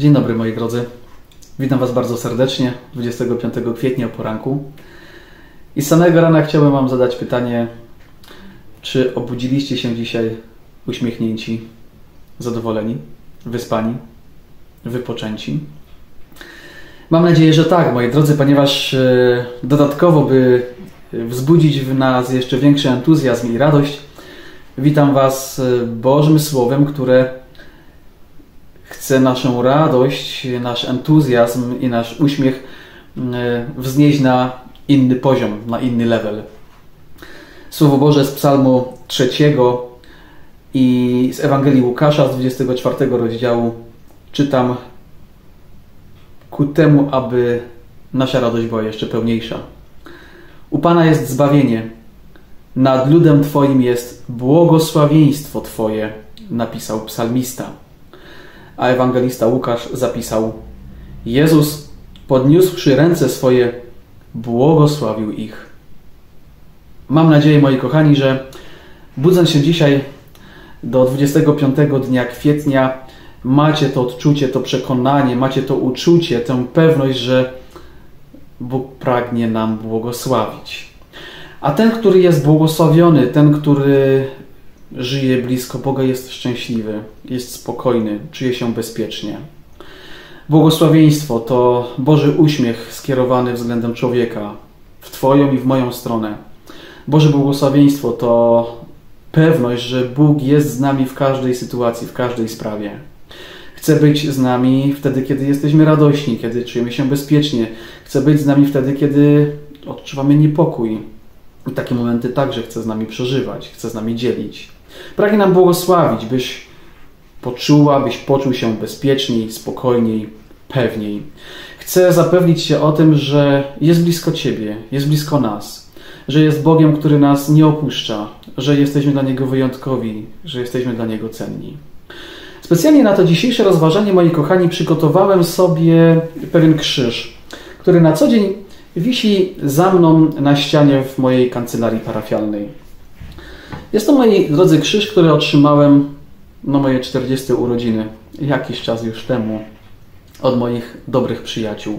Dzień dobry moi drodzy. Witam Was bardzo serdecznie 25 kwietnia o poranku. I z samego rana chciałbym Wam zadać pytanie, czy obudziliście się dzisiaj uśmiechnięci, zadowoleni, wyspani, wypoczęci? Mam nadzieję, że tak, moi drodzy, ponieważ e, dodatkowo, by wzbudzić w nas jeszcze większy entuzjazm i radość, witam Was e, Bożym Słowem, które chce naszą radość, nasz entuzjazm i nasz uśmiech e, wznieść na inny poziom, na inny level. Słowo Boże z Psalmu trzeciego i z Ewangelii Łukasza z 24 rozdziału czytam ku temu, aby nasza radość była jeszcze pełniejsza. U Pana jest zbawienie, nad ludem Twoim jest błogosławieństwo Twoje, napisał psalmista. A ewangelista Łukasz zapisał: Jezus, podniósłszy ręce swoje, błogosławił ich. Mam nadzieję, moi kochani, że budząc się dzisiaj do 25 dnia kwietnia, macie to odczucie, to przekonanie, macie to uczucie, tę pewność, że Bóg pragnie nam błogosławić. A ten, który jest błogosławiony, ten, który żyje blisko Boga, jest szczęśliwy, jest spokojny, czuje się bezpiecznie. Błogosławieństwo to Boży uśmiech skierowany względem człowieka w Twoją i w moją stronę. Boże błogosławieństwo to pewność, że Bóg jest z nami w każdej sytuacji, w każdej sprawie. Chce być z nami wtedy, kiedy jesteśmy radośni, kiedy czujemy się bezpiecznie. Chce być z nami wtedy, kiedy odczuwamy niepokój. I takie momenty także chce z nami przeżywać, chce z nami dzielić. Pragnie nam błogosławić, byś poczuła, byś poczuł się bezpieczniej, spokojniej, pewniej. Chcę zapewnić się o tym, że jest blisko Ciebie, jest blisko nas, że jest Bogiem, który nas nie opuszcza, że jesteśmy dla Niego wyjątkowi, że jesteśmy dla Niego cenni. Specjalnie na to dzisiejsze rozważanie, moi kochani, przygotowałem sobie pewien krzyż, który na co dzień wisi za mną na ścianie w mojej kancelarii parafialnej. Jest to, moi drodzy, krzyż, który otrzymałem na moje 40 urodziny, jakiś czas już temu, od moich dobrych przyjaciół.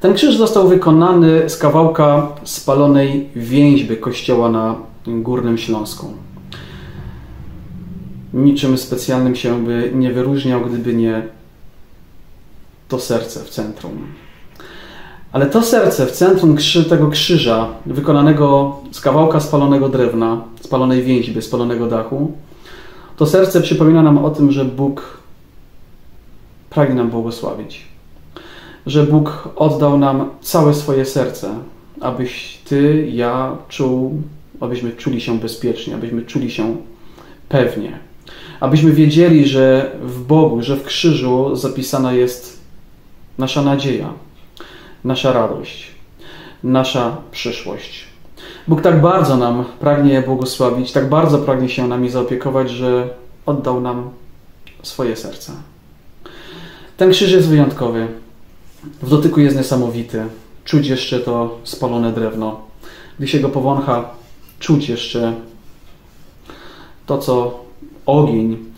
Ten krzyż został wykonany z kawałka spalonej więźby kościoła na Górnym Śląsku niczym specjalnym się by nie wyróżniał, gdyby nie to serce w centrum. Ale to serce w centrum tego krzyża, wykonanego z kawałka spalonego drewna, spalonej więźby, spalonego dachu, to serce przypomina nam o tym, że Bóg pragnie nam błogosławić. Że Bóg oddał nam całe swoje serce, abyś Ty, ja czuł, abyśmy czuli się bezpiecznie, abyśmy czuli się pewnie abyśmy wiedzieli, że w Bogu, że w krzyżu zapisana jest nasza nadzieja, nasza radość, nasza przyszłość. Bóg tak bardzo nam pragnie błogosławić, tak bardzo pragnie się nami zaopiekować, że oddał nam swoje serce. Ten krzyż jest wyjątkowy. W dotyku jest niesamowity. Czuć jeszcze to spalone drewno. Gdy się go powącha, czuć jeszcze to, co ogień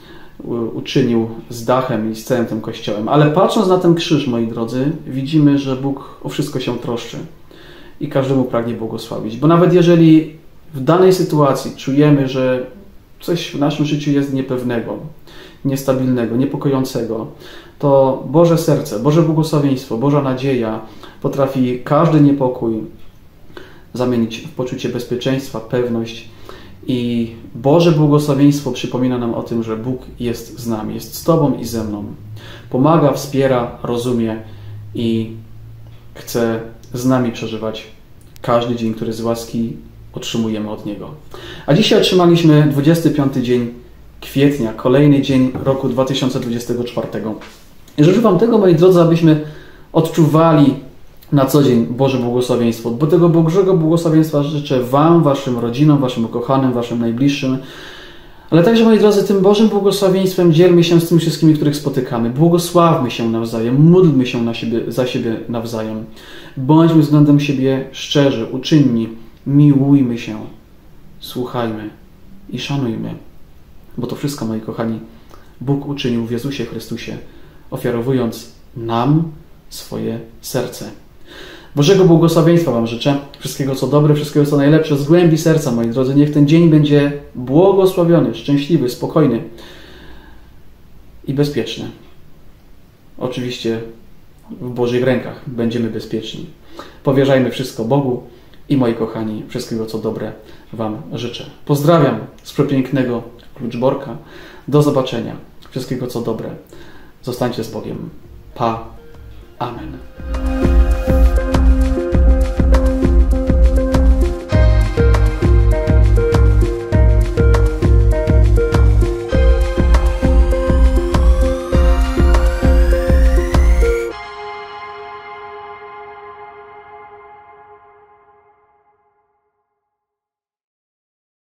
uczynił z dachem i z całym tym kościołem. Ale patrząc na ten krzyż, moi drodzy, widzimy, że Bóg o wszystko się troszczy i każdemu pragnie błogosławić. Bo nawet jeżeli w danej sytuacji czujemy, że coś w naszym życiu jest niepewnego, niestabilnego, niepokojącego, to Boże serce, Boże błogosławieństwo, Boża nadzieja potrafi każdy niepokój zamienić w poczucie bezpieczeństwa, pewność i Boże błogosławieństwo przypomina nam o tym, że Bóg jest z nami, jest z Tobą i ze mną. Pomaga, wspiera, rozumie i chce z nami przeżywać każdy dzień, który z łaski otrzymujemy od Niego. A dzisiaj otrzymaliśmy 25 dzień kwietnia, kolejny dzień roku 2024. I życzę Wam tego, moi drodzy, abyśmy odczuwali na co dzień Boże błogosławieństwo. Bo tego Bożego błogosławieństwa życzę Wam, Waszym rodzinom, Waszym ukochanym, Waszym najbliższym. Ale także, moi drodzy, tym Bożym błogosławieństwem dzielmy się z tymi wszystkimi, których spotykamy. Błogosławmy się nawzajem, módlmy się na siebie, za siebie nawzajem. Bądźmy względem siebie szczerzy, uczynni, miłujmy się, słuchajmy i szanujmy. Bo to wszystko, moi kochani, Bóg uczynił w Jezusie Chrystusie ofiarowując nam swoje serce. Bożego błogosławieństwa Wam życzę. Wszystkiego co dobre, wszystkiego co najlepsze z głębi serca, moi drodzy. Niech ten dzień będzie błogosławiony, szczęśliwy, spokojny i bezpieczny. Oczywiście w Bożych rękach będziemy bezpieczni. Powierzajmy wszystko Bogu i moi kochani, wszystkiego co dobre Wam życzę. Pozdrawiam z przepięknego Kluczborka. Do zobaczenia. Wszystkiego co dobre. Zostańcie z Bogiem. Pa. Amen.